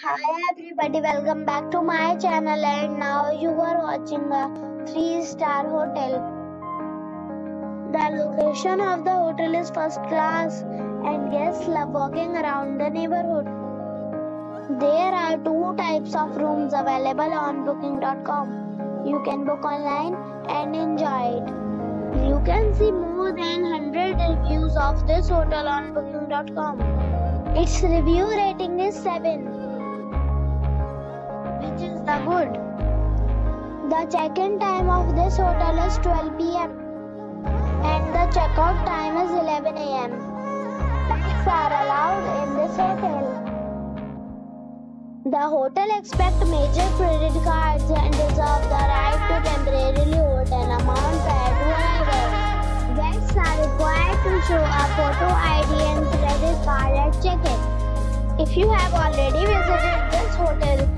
Hi everybody, welcome back to my channel and now you are watching a 3 star hotel. The location of the hotel is first class and guests love walking around the neighborhood. There are two types of rooms available on booking.com. You can book online and enjoy it. You can see more than 100 reviews of this hotel on booking.com. Its review rating is 7, is the good. The check-in time of this hotel is 12 pm and the checkout time is 11 am. Pets are allowed in this hotel. The hotel expects major credit cards and reserve the right to temporarily hold an amount prior to arrival. Guests are required to show a photo ID and credit card at check-in. If you have already visited this hotel,